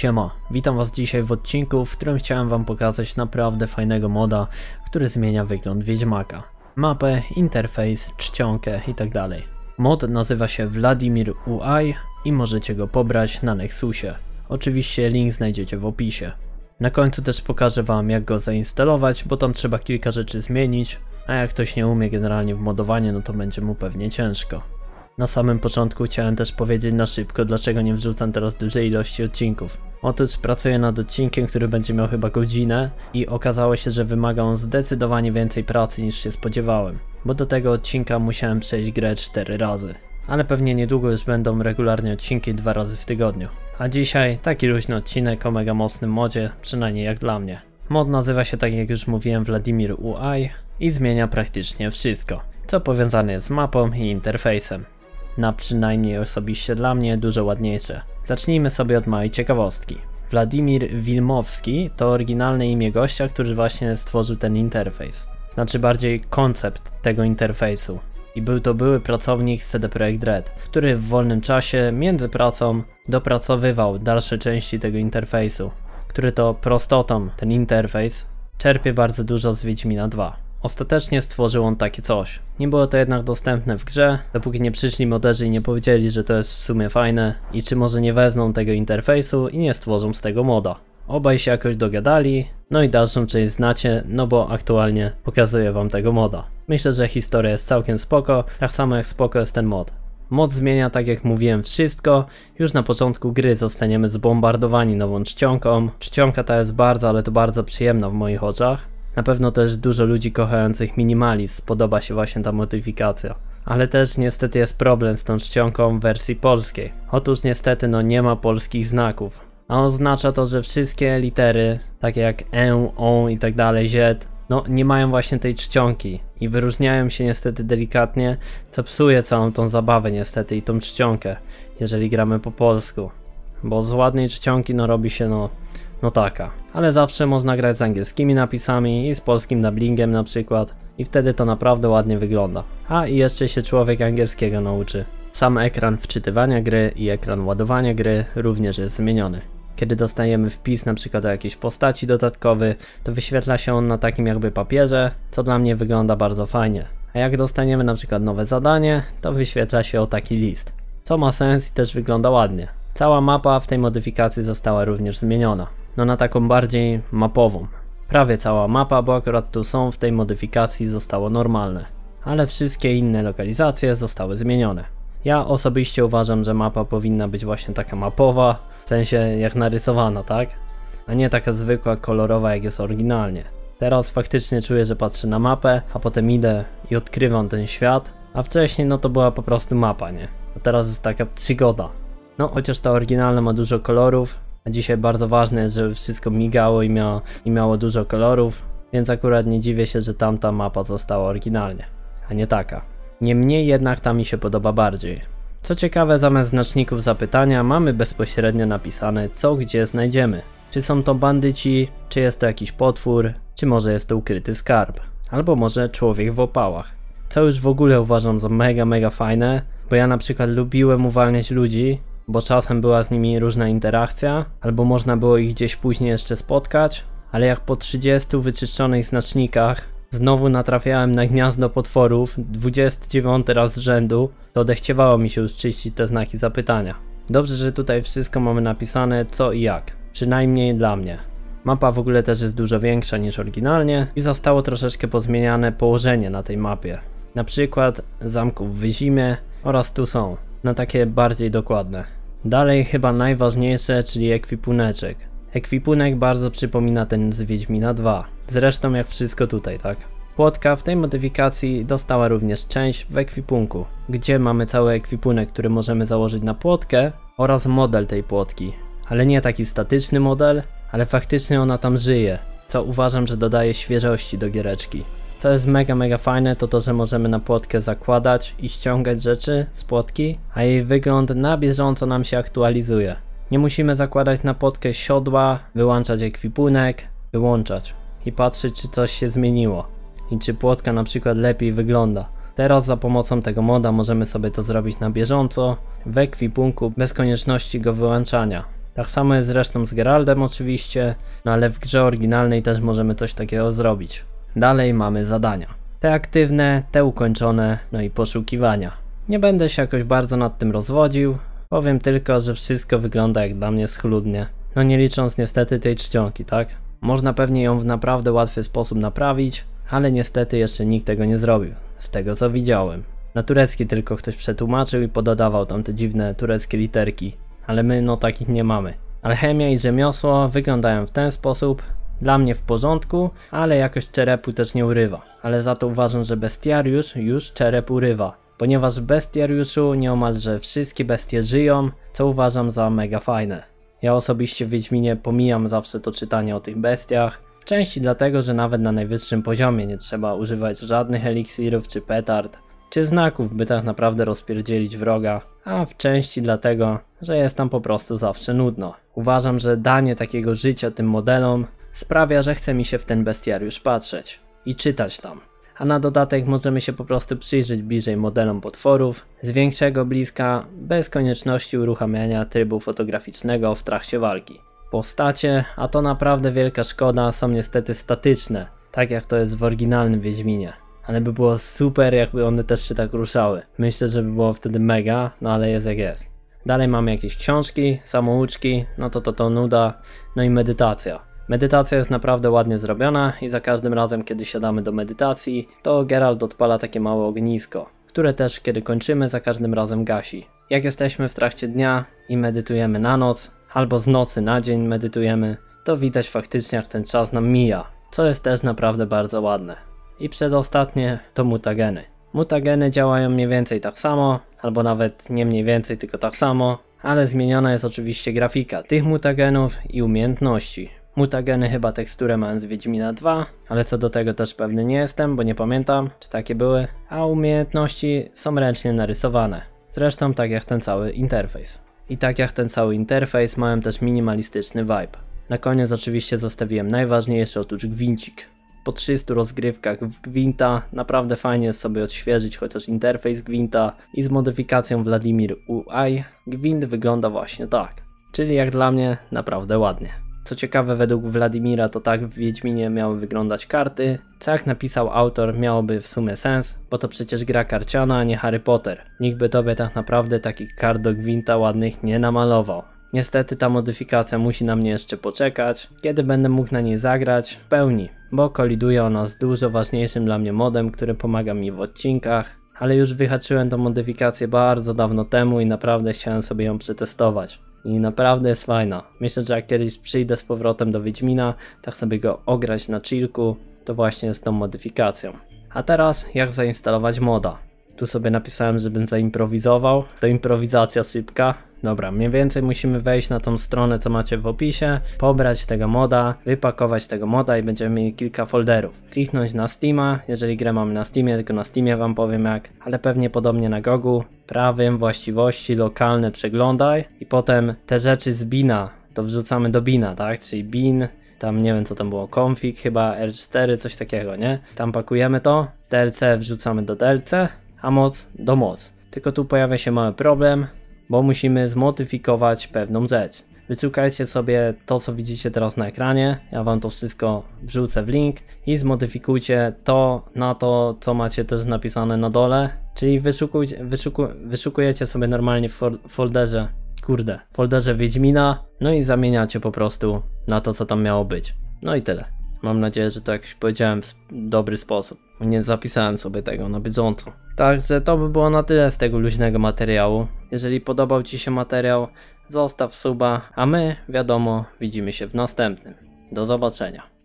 Siema, witam was dzisiaj w odcinku, w którym chciałem wam pokazać naprawdę fajnego moda, który zmienia wygląd Wiedźmaka. Mapę, interfejs, czcionkę itd. Mod nazywa się Vladimir UI i możecie go pobrać na Nexusie. Oczywiście link znajdziecie w opisie. Na końcu też pokażę wam jak go zainstalować, bo tam trzeba kilka rzeczy zmienić, a jak ktoś nie umie generalnie w modowanie, no to będzie mu pewnie ciężko. Na samym początku chciałem też powiedzieć na szybko, dlaczego nie wrzucam teraz dużej ilości odcinków. Otóż pracuję nad odcinkiem, który będzie miał chyba godzinę i okazało się, że wymaga on zdecydowanie więcej pracy niż się spodziewałem, bo do tego odcinka musiałem przejść grę 4 razy. Ale pewnie niedługo już będą regularnie odcinki dwa razy w tygodniu. A dzisiaj taki luźny odcinek o mega mocnym modzie, przynajmniej jak dla mnie. Mod nazywa się tak jak już mówiłem Vladimir UI i zmienia praktycznie wszystko, co powiązane jest z mapą i interfejsem na przynajmniej osobiście dla mnie dużo ładniejsze. Zacznijmy sobie od małej ciekawostki. Władimir Wilmowski to oryginalne imię gościa, który właśnie stworzył ten interfejs. Znaczy bardziej koncept tego interfejsu. I był to były pracownik CD Projekt Red, który w wolnym czasie między pracą dopracowywał dalsze części tego interfejsu, który to prostotą, ten interfejs, czerpie bardzo dużo z Wiedźmina 2. Ostatecznie stworzył on takie coś. Nie było to jednak dostępne w grze, dopóki nie przyszli moderzy i nie powiedzieli, że to jest w sumie fajne i czy może nie wezmą tego interfejsu i nie stworzą z tego moda. Obaj się jakoś dogadali, no i dalszą część znacie, no bo aktualnie pokazuję wam tego moda. Myślę, że historia jest całkiem spoko, tak samo jak spoko jest ten mod. Mod zmienia, tak jak mówiłem, wszystko. Już na początku gry zostaniemy zbombardowani nową czcionką. Czcionka ta jest bardzo, ale to bardzo przyjemna w moich oczach. Na pewno też dużo ludzi kochających minimalizm podoba się właśnie ta modyfikacja. Ale też niestety jest problem z tą czcionką w wersji polskiej. Otóż niestety no nie ma polskich znaków. A oznacza to, że wszystkie litery, takie jak E, O i tak dalej, Z, no nie mają właśnie tej czcionki i wyróżniają się niestety delikatnie, co psuje całą tą zabawę niestety i tą czcionkę, jeżeli gramy po polsku. Bo z ładnej czcionki no robi się no no taka. Ale zawsze można grać z angielskimi napisami i z polskim dublingiem na przykład i wtedy to naprawdę ładnie wygląda. A i jeszcze się człowiek angielskiego nauczy. Sam ekran wczytywania gry i ekran ładowania gry również jest zmieniony. Kiedy dostajemy wpis na przykład o jakiejś postaci dodatkowy, to wyświetla się on na takim jakby papierze, co dla mnie wygląda bardzo fajnie. A jak dostaniemy na przykład nowe zadanie, to wyświetla się o taki list. Co ma sens i też wygląda ładnie. Cała mapa w tej modyfikacji została również zmieniona no na taką bardziej mapową. Prawie cała mapa, bo akurat tu są w tej modyfikacji zostało normalne, ale wszystkie inne lokalizacje zostały zmienione. Ja osobiście uważam, że mapa powinna być właśnie taka mapowa, w sensie jak narysowana, tak? A nie taka zwykła, kolorowa jak jest oryginalnie. Teraz faktycznie czuję, że patrzę na mapę, a potem idę i odkrywam ten świat, a wcześniej no to była po prostu mapa, nie? A teraz jest taka przygoda. No, chociaż ta oryginalna ma dużo kolorów, dzisiaj bardzo ważne jest, żeby wszystko migało i miało, i miało dużo kolorów, więc akurat nie dziwię się, że tamta mapa została oryginalnie, a nie taka. Niemniej jednak ta mi się podoba bardziej. Co ciekawe, zamiast znaczników zapytania mamy bezpośrednio napisane co gdzie znajdziemy. Czy są to bandyci, czy jest to jakiś potwór, czy może jest to ukryty skarb, albo może człowiek w opałach. Co już w ogóle uważam za mega mega fajne, bo ja na przykład lubiłem uwalniać ludzi bo czasem była z nimi różna interakcja, albo można było ich gdzieś później jeszcze spotkać, ale jak po 30 wyczyszczonych znacznikach znowu natrafiałem na gniazdo potworów 29 raz z rzędu, to odechciewało mi się już czyścić te znaki zapytania. Dobrze, że tutaj wszystko mamy napisane co i jak, przynajmniej dla mnie. Mapa w ogóle też jest dużo większa niż oryginalnie i zostało troszeczkę pozmieniane położenie na tej mapie. Na przykład zamków w Wyzimie oraz tu są, na takie bardziej dokładne. Dalej chyba najważniejsze, czyli ekwipuneczek. Ekwipunek bardzo przypomina ten z Wiedźmina 2. Zresztą jak wszystko tutaj, tak? Płotka w tej modyfikacji dostała również część w ekwipunku, gdzie mamy cały ekwipunek, który możemy założyć na płotkę oraz model tej płotki. Ale nie taki statyczny model, ale faktycznie ona tam żyje, co uważam, że dodaje świeżości do giereczki. Co jest mega, mega fajne, to to, że możemy na płotkę zakładać i ściągać rzeczy z płotki, a jej wygląd na bieżąco nam się aktualizuje. Nie musimy zakładać na płotkę siodła, wyłączać ekwipunek, wyłączać i patrzeć, czy coś się zmieniło i czy płotka na przykład lepiej wygląda. Teraz za pomocą tego moda możemy sobie to zrobić na bieżąco, w ekwipunku, bez konieczności go wyłączania. Tak samo jest zresztą z Geraldem oczywiście, no ale w grze oryginalnej też możemy coś takiego zrobić. Dalej mamy zadania. Te aktywne, te ukończone, no i poszukiwania. Nie będę się jakoś bardzo nad tym rozwodził, powiem tylko, że wszystko wygląda jak dla mnie schludnie. No nie licząc niestety tej czcionki, tak? Można pewnie ją w naprawdę łatwy sposób naprawić, ale niestety jeszcze nikt tego nie zrobił, z tego co widziałem. Na turecki tylko ktoś przetłumaczył i pododawał tam te dziwne tureckie literki, ale my no takich nie mamy. Alchemia i rzemiosło wyglądają w ten sposób, dla mnie w porządku, ale jakoś czerepu też nie urywa. Ale za to uważam, że bestiariusz już czerep urywa. Ponieważ w bestiariuszu nieomalże wszystkie bestie żyją, co uważam za mega fajne. Ja osobiście w Wiedźminie pomijam zawsze to czytanie o tych bestiach, w części dlatego, że nawet na najwyższym poziomie nie trzeba używać żadnych eliksirów czy petard, czy znaków, by tak naprawdę rozpierdzielić wroga, a w części dlatego, że jest tam po prostu zawsze nudno. Uważam, że danie takiego życia tym modelom sprawia, że chce mi się w ten bestiariusz patrzeć i czytać tam. A na dodatek możemy się po prostu przyjrzeć bliżej modelom potworów z większego bliska, bez konieczności uruchamiania trybu fotograficznego w trakcie walki. Postacie, a to naprawdę wielka szkoda, są niestety statyczne, tak jak to jest w oryginalnym Wiedźminie. Ale by było super, jakby one też się tak ruszały. Myślę, że by było wtedy mega, no ale jest jak jest. Dalej mamy jakieś książki, samouczki, no to to to nuda, no i medytacja. Medytacja jest naprawdę ładnie zrobiona i za każdym razem, kiedy siadamy do medytacji, to Geralt odpala takie małe ognisko, które też kiedy kończymy za każdym razem gasi. Jak jesteśmy w trakcie dnia i medytujemy na noc, albo z nocy na dzień medytujemy, to widać faktycznie jak ten czas nam mija, co jest też naprawdę bardzo ładne. I przedostatnie to mutageny. Mutageny działają mniej więcej tak samo, albo nawet nie mniej więcej, tylko tak samo, ale zmieniona jest oczywiście grafika tych mutagenów i umiejętności. Mutageny chyba teksturę mają z Wiedźmina 2, ale co do tego też pewny nie jestem, bo nie pamiętam, czy takie były, a umiejętności są ręcznie narysowane. Zresztą tak jak ten cały interfejs. I tak jak ten cały interfejs mają też minimalistyczny vibe. Na koniec oczywiście zostawiłem najważniejsze, otóż gwincik. Po 300 rozgrywkach w Gwinta naprawdę fajnie jest sobie odświeżyć chociaż interfejs Gwinta i z modyfikacją Vladimir UI Gwint wygląda właśnie tak. Czyli jak dla mnie naprawdę ładnie. Co ciekawe, według Wladimira to tak w Wiedźminie miały wyglądać karty, co jak napisał autor miałoby w sumie sens, bo to przecież gra karciana, a nie Harry Potter. Nikt by tobie tak naprawdę takich kart do Gwinta ładnych nie namalował. Niestety ta modyfikacja musi na mnie jeszcze poczekać, kiedy będę mógł na niej zagrać w pełni, bo koliduje ona z dużo ważniejszym dla mnie modem, który pomaga mi w odcinkach, ale już wyhaczyłem tą modyfikację bardzo dawno temu i naprawdę chciałem sobie ją przetestować. I naprawdę jest fajna. Myślę, że jak kiedyś przyjdę z powrotem do Wiedźmina, tak sobie go ograć na chillku, to właśnie z tą modyfikacją. A teraz jak zainstalować moda. Tu sobie napisałem, żebym zaimprowizował. To improwizacja szybka. Dobra, mniej więcej musimy wejść na tą stronę, co macie w opisie, pobrać tego moda, wypakować tego moda i będziemy mieli kilka folderów. Kliknąć na Steama, jeżeli grę mamy na Steamie, tylko na Steamie wam powiem jak, ale pewnie podobnie na Gogu. Prawym, właściwości, lokalne przeglądaj i potem te rzeczy z bina, to wrzucamy do bina, tak? Czyli bin, tam nie wiem co tam było, config chyba R4, coś takiego, nie? Tam pakujemy to, DLC wrzucamy do DLC, a moc do moc. Tylko tu pojawia się mały problem, bo musimy zmodyfikować pewną rzecz. Wyszukajcie sobie to, co widzicie teraz na ekranie. Ja wam to wszystko wrzucę w link i zmodyfikujcie to na to, co macie też napisane na dole. Czyli wyszukujcie, wyszuku, wyszukujecie sobie normalnie w folderze, kurde, folderze Wiedźmina, no i zamieniacie po prostu na to, co tam miało być. No i tyle. Mam nadzieję, że to jakoś powiedziałem w dobry sposób. Nie zapisałem sobie tego na bieżąco. Także to by było na tyle z tego luźnego materiału. Jeżeli podobał Ci się materiał, zostaw suba, a my, wiadomo, widzimy się w następnym. Do zobaczenia.